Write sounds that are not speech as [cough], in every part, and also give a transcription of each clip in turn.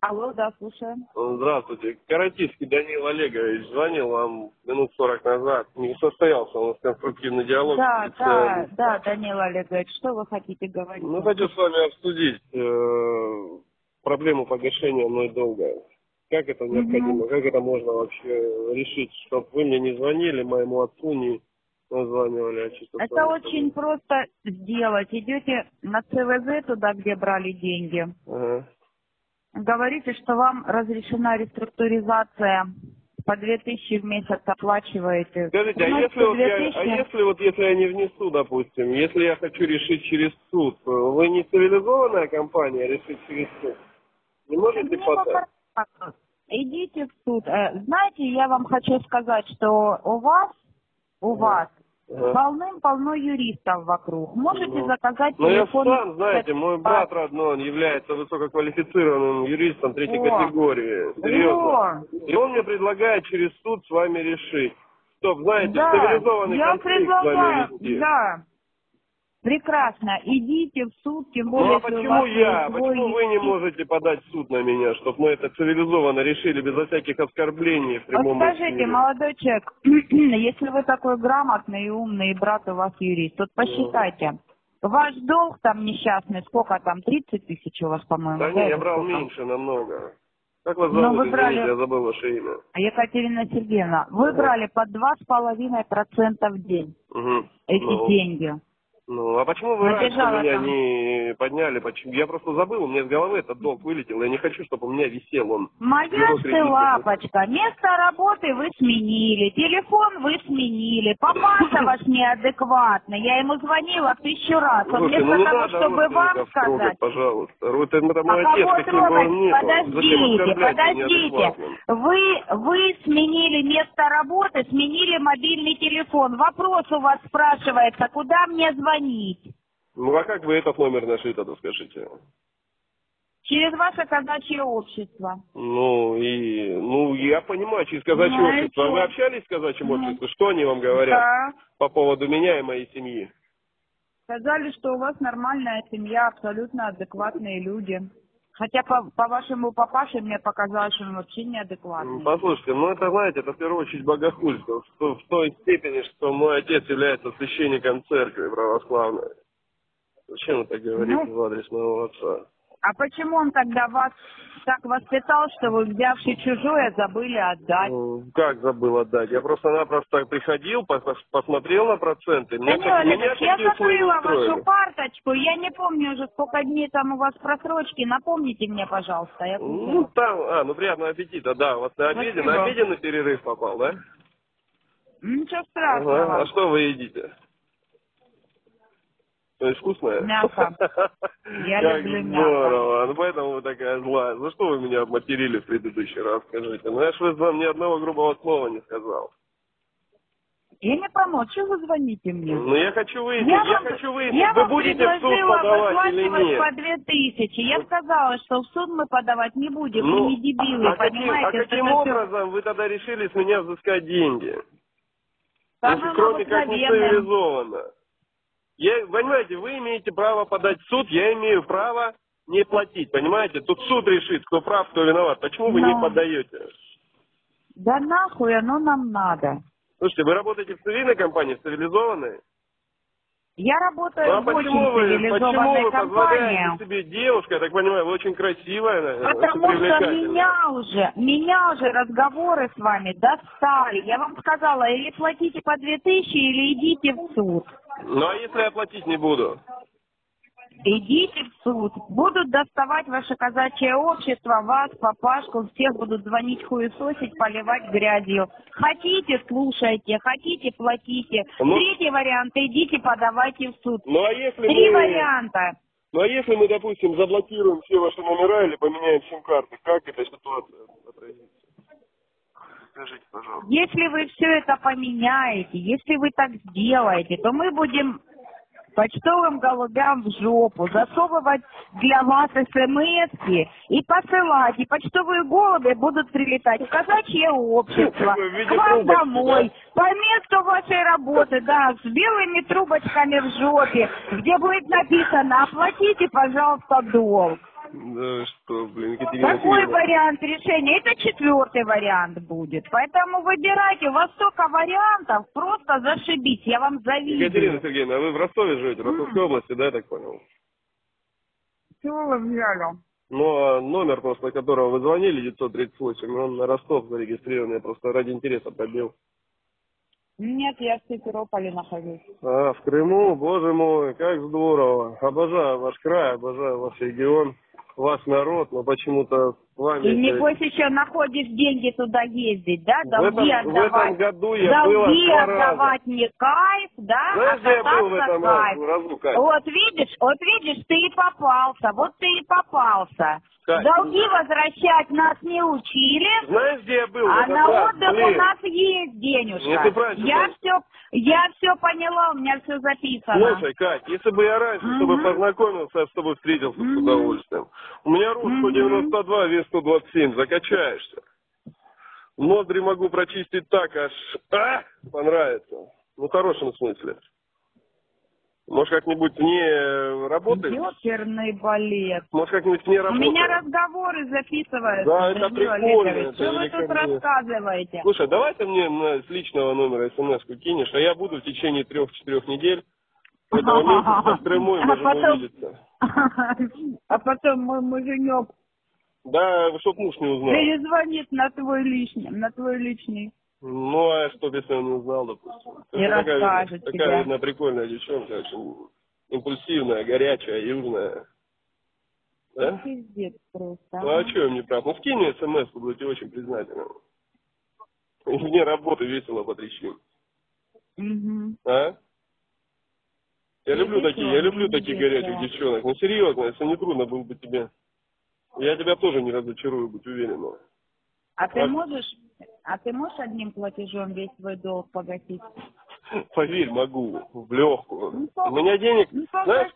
Алло, да, слушаю. Здравствуйте. Каратистский Данил Олегович звонил вам минут 40 назад. Не состоялся у нас конструктивный диалог. Да, с, да, да, Данила Олегович, что вы хотите говорить? Ну, хочу с вами обсудить э, проблему погашения мной долга. Как это необходимо, как это можно вообще решить, чтобы вы мне не звонили, моему отцу не названивали, а чисто... Это вами очень просто сделать. Идете на ЦВЗ, туда, где брали деньги. Ага. Говорите, что вам разрешена реструктуризация. По 2000 в месяц оплачиваете. Скажите, а если, вот я, 2000? а если вот если я не внесу, допустим, если я хочу решить через суд, вы не цивилизованная компания решить через суд? Не можете подать? по- Идите в суд. Э, Знаете, я вам хочу сказать, что у вас, у вас Ага. Полным-полно юристов вокруг. Можете Ну. заказать Ну, я телефон. сам, знаете, мой брат родной, он является высококвалифицированным юристом третьей О. категории. Серьезно. О. И он мне предлагает через суд с вами решить. Стоп, знаете, Да, цивилизованный я конфликт с предлагаю, вами вести. да. Прекрасно. Идите в суд, тем более, Ну а почему я? Почему вы не можете подать в суд на меня, чтобы мы это цивилизованно решили, безо всяких оскорблений в Вот прямом скажите, эфире? молодой человек, [clears throat] если вы такой грамотный и умный, и брат у вас юрист, вот посчитайте, ваш долг там несчастный, сколько там, 30 тысяч у вас, по-моему? Да не, я брал сколько? меньше намного. Как вас Ну, зовут? вы брали- Извините, я забыл ваше имя. Екатерина Сергеевна, вы брали по 2,5% в день Мгм. эти Ну. деньги. Ну, а почему вы раньше меня там. не подняли? Почему? Я просто забыл, у меня из головы этот долг вылетел. Я не хочу, чтобы у меня висел он. Моя ты лапочка, место работы вы сменили, телефон вы сменили, папаша ваш неадекватный, я ему звонила тысячу раз, он вместо ну того, надо чтобы вам родственников трогать, сказать, пожалуйста. Это, это мой а отец, каким бы он ни Подождите, подождите. Вы, вы сменили место работы, сменили мобильный телефон. Вопрос у вас спрашивается, куда мне звонить? Ну, а как вы этот номер нашли тогда, скажите? Через ваше казачье общество. Ну, и, ну, я понимаю, через казачье Ну, общество. что? Вы общались с казачьим Ну. обществом? Что они вам говорят Да. по поводу меня и моей семьи? Сказали, что у вас нормальная семья, абсолютно адекватные люди. Хотя по, по вашему папаше мне показалось, что он вообще Ну, неадекватный. Послушайте, ну это, знаете, это в первую очередь богохульство, что в той степени, что мой отец является священником церкви православной. Зачем вы так говорите Ну. в адрес моего отца? А почему он тогда вас так воспитал, что вы, взявши чужое, забыли отдать? Ну, как забыл отдать? Я просто-напросто приходил, пос- пос- посмотрел на проценты. Меня, Данила так- меня Олегович, я закрыла вашу карточку, я не помню уже, сколько дней там у вас просрочки. Напомните мне, пожалуйста. Я Ну, там, а, ну приятного аппетита, да. У вас на обеде, Спасибо. на обеденный перерыв попал, да? Ничего страшного. Ага. А что вы едите? То есть вкусное? Мясо. [laughs] Я Как люблю мясо. здорово. Ну поэтому вы такая злая. За что вы меня материли в предыдущий раз, скажите? Ну я ж вам ни одного грубого слова не сказал. Я не пойму, что вы звоните мне? Ну я хочу выяснить, Я я, вам, хочу выяснить, я вы будете в суд подавать или нет. по две тысячи. Я сказала, что в суд мы подавать не будем, Ну, мы не дебилы, а каким, понимаете? а каким это всё образом вы тогда решили с меня взыскать деньги? Ну, кроме как не цивилизованно. Я, понимаете, вы имеете право подать в суд, я имею право не платить, понимаете? Тут суд решит, кто прав, кто виноват. Почему вы не Но- подаете? Да нахуй оно нам надо. Слушайте, вы работаете в цивильной компании, в цивилизованной? Я работаю Ну, а в почему очень вы, почему вы позволяете себе девушка, я так понимаю, вы очень красивая, наверное, очень Потому что привлекательная. меня уже, меня уже разговоры с вами достали. Я вам сказала, или платите по две тысячи, или идите в суд. Ну а если я платить не буду? Идите в суд. Будут доставать ваше казачье общество, вас, папашку, всех будут звонить хуесосить, поливать грязью. Хотите, слушайте, хотите, платите. Ну- Третий вариант, идите, подавайте в суд. Ну а если Три мы... варианта. Ну а если мы, допустим, заблокируем все ваши номера или поменяем сим-карты, как эта ситуация отразится? Скажите, пожалуйста. Если вы все это поменяете, если вы так сделаете, то мы будем почтовым голубям в жопу засовывать для вас смс и посылать. И почтовые голуби будут прилетать в казачье общество, к вам домой, по месту вашей работы, да, с белыми трубочками в жопе, где будет написано «Оплатите, пожалуйста, долг». Да что, блин, Екатерина Какой Сергеевна. вариант решения? Это четвертый вариант будет. Поэтому выбирайте. У вас столько вариантов. Просто зашибись. Я вам завидую. Екатерина Сергеевна, а вы в Ростове живете, в Ростовской области, да, я так понял? Вы взяли? Ну, а номер просто, которого вы звонили, 938, он на Ростов зарегистрирован, я просто ради интереса пробил. Нет, я в Симферополе нахожусь. А, в Крыму, боже мой, как здорово. Обожаю ваш край, обожаю ваш регион, ваш народ, но почему-то с вами... И небось еще находишь деньги туда ездить, да? в, Долги этом, в этом отдавать. году я Долги раза. отдавать не кайф, да? Знаешь, а я был в этом кайф. разу, Кать? Вот видишь, вот видишь, ты и попался, вот ты и попался. Кать, Долги возвращать нас не учили, Знаешь, где я был а на раз? отдых у нас есть денежка. Нет, ты правильно я все, я все поняла, у меня все записано. Слушай, Кать, если бы я раньше с тобой познакомился, я с тобой встретился с Мгм. удовольствием. У меня рост Мгм. 192, вес 127, закачаешься. Ноздри могу прочистить так, аж а, понравится. Ну, в хорошем смысле. Может, как-нибудь не работаешь? Ёперный балет. Может, как-нибудь не У работаешь? меня разговоры записываются. Да, это прикольно, Что вы тут рассказываете? Слушай, давай ты мне на- с личного номера смс-ку кинешь, а я буду в течение трех-четырех недель этого месяца и А потом- увидеться. [laughs] А потом мой муженек Да, чтоб муж не узнал. перезвонит на твой личный, на твой личный. Ну, а что, если он не узнал, допустим? И Это такая, расскажет Такая, тебе. видно, прикольная девчонка, очень импульсивная, горячая, южная. Да? Пиздец просто. Ну, а что я не прав? Ну, скинь мне смс, буду тебе очень признателен. И Вне работы весело потрещим. Мгм. А? Я Я люблю такие, я люблю таких горячих девчонок. Ну, серьезно, если не трудно было бы тебе. Я тебя тоже не разочарую, будь уверена. А ты можешь, а ты можешь одним платежом весь свой долг погасить? Поверь, могу, в легкую. Ну, У меня денег, Ну, знаешь,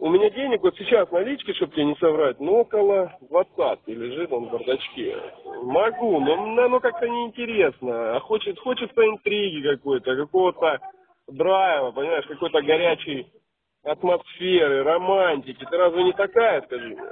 у меня денег вот сейчас налички, чтобы тебе не соврать, ну, около двадцатки лежит он в бардачке. Могу, но оно как-то неинтересно. А хочет, хочется интриги какой-то, какого-то драйва, понимаешь, какой-то горячей атмосферы, романтики. Ты разве не такая, скажи мне?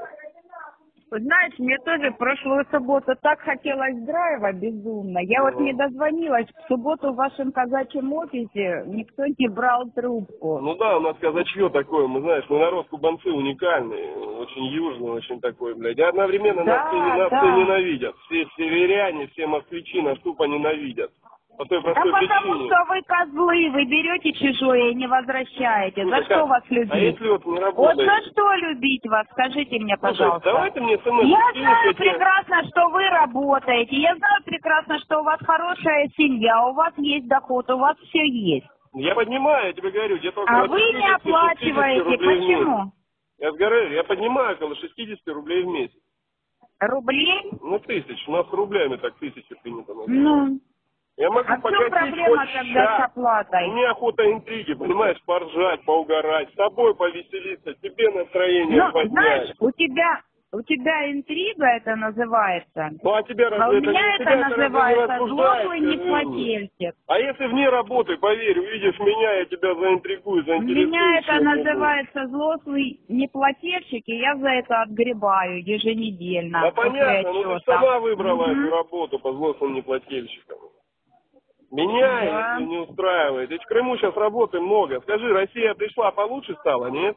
Знаешь, мне тоже прошлую субботу так хотелось драйва безумно. Я вот не дозвонилась. В субботу в вашем казачьем офисе никто не брал трубку. Ну да, у нас казачье такое, мы знаешь, мы народ кубанцы уникальный, очень южный, очень такой, блядь. И одновременно Да, нас, все, нас да. все ненавидят. Все северяне, все москвичи нас тупо ненавидят. По той Да потому причине. что вы козлы, вы берете чужое и не возвращаете. Слушай, за что Кать, вас А любить? если вот не Вот работает? за что любить вас, скажите мне, Слушай, пожалуйста. давай ты мне смс Я знаю прекрасно, что вы работаете. Я знаю прекрасно, что у вас хорошая семья, у вас есть доход, у вас все есть. Я поднимаю, я тебе говорю, где-то около А вы не 50-60 оплачиваете. Почему? Я говорю, я поднимаю около 60 рублей в месяц. Рублей? Ну, тысяч. У нас рублями так тысячи принято. называть. Ну, Я могу а в чем проблема тогда с оплатой? Мне охота интриги, понимаешь, поржать, поугарать, с тобой повеселиться, тебе настроение Ну, поднять. знаешь, у тебя, у тебя интрига это называется. Ну, а тебя А у разве это, меня это разве называется злослый мне? неплательщик. А если вне работы, поверь, увидишь меня, я тебя заинтригую, У заинтересую. меня это называется злослый неплательщик, и я за это отгребаю еженедельно. Да понятно, ну ты сама выбрала Мгм. эту работу по злостным неплательщикам. Меня, Да. не устраивает. Ведь в Крыму сейчас работы много. Скажи, Россия пришла получше стала, нет?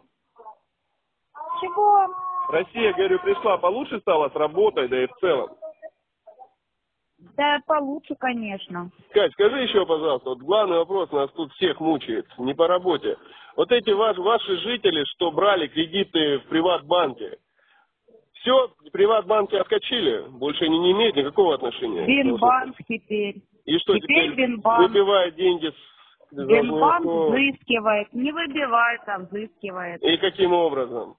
Чего? Россия, говорю, пришла получше стала с работой, да и в целом. Да получше, конечно. Кать, скажи еще, пожалуйста, вот главный вопрос нас тут всех мучает, не по работе. Вот эти ваш, ваши жители, что брали кредиты в приватбанке, все, приватбанки отскочили, больше они не имеют никакого отношения. Бинбанк теперь. И что теперь теперь, Бинбанк. выбивает деньги с Бинбанк заблоков? взыскивает. Не выбивает, а взыскивает. И каким образом?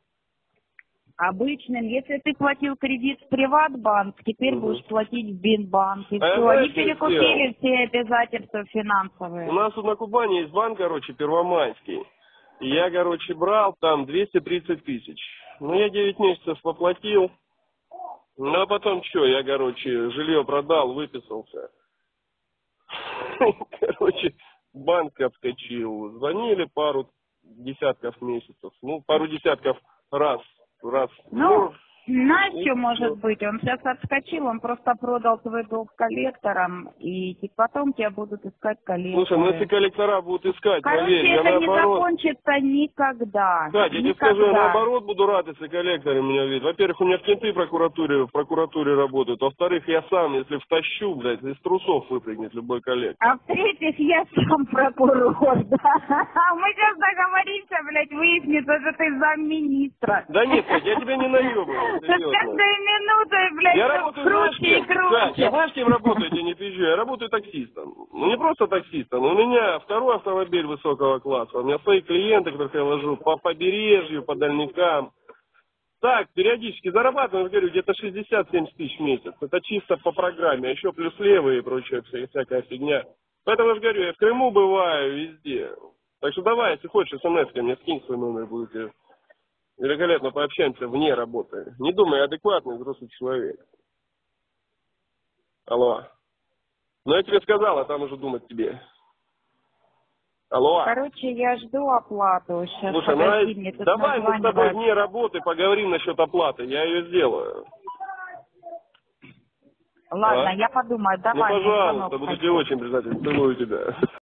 Обычным. Если ты платил кредит в Приватбанк, теперь Мгм. будешь платить в Бинбанк. И А все. Они перекупили все обязательства финансовые. У нас тут на Кубани есть банк, короче, Первомайский. И я, короче, брал там 230 тысяч. Ну, я 9 месяцев поплатил. Ну, а потом что, я, короче, жилье продал, выписался. [laughs] Короче, банк отскочил. Звонили пару десятков месяцев. Ну, пару десятков раз. Раз. Ну, Всё. может быть? Он сейчас отскочил, он просто продал твой долг коллекторам, и потом тебя будут искать коллекторы. Слушай, ну если коллектора будут искать, Короче, поверь, я это не наоборот... закончится никогда. Катя, я тебе скажу, я наоборот буду рад, если коллекторы меня видят. Во-первых, у меня в кенты в прокуратуре, в прокуратуре работают. Во-вторых, я сам, если втащу, блядь, из трусов выпрыгнет любой коллег. А в-третьих, я сам прокурор, [laughs] да. Мы сейчас договоримся, блядь, выяснится, что ты замминистра. Да нет, Катя, я тебя не наебываю, С каждой минутой, блядь, Я всё работаю, знаешь, круче и кем? Кать, я круче. знаешь, кем работаю, я не пизжу, я работаю таксистом. Ну не просто таксистом, у меня второй автомобиль высокого класса, у меня свои клиенты, которых я ложу по побережью, по дальникам. Так, периодически зарабатываю, говорю, где-то 60-70 тысяч в месяц. Это чисто по программе, а еще плюс левые и вся- всякая фигня. Поэтому я же говорю, я в Крыму бываю, везде. Так что давай, если хочешь, смс мне скинь свой номер, буду тебе великолепно пообщаемся вне работы. Не думай, адекватный взрослый человек. Алло. Ну, я тебе сказал, а там уже думать тебе. Алло. Короче, я жду оплату. Сейчас, Слушай, ну, подожди, мне тут давай мы с тобой вне работы поговорим насчет оплаты. Я ее сделаю. Ладно, А? я подумаю, ну, давай. мне пожалуйста, буду тебе очень признателен. Целую тебя.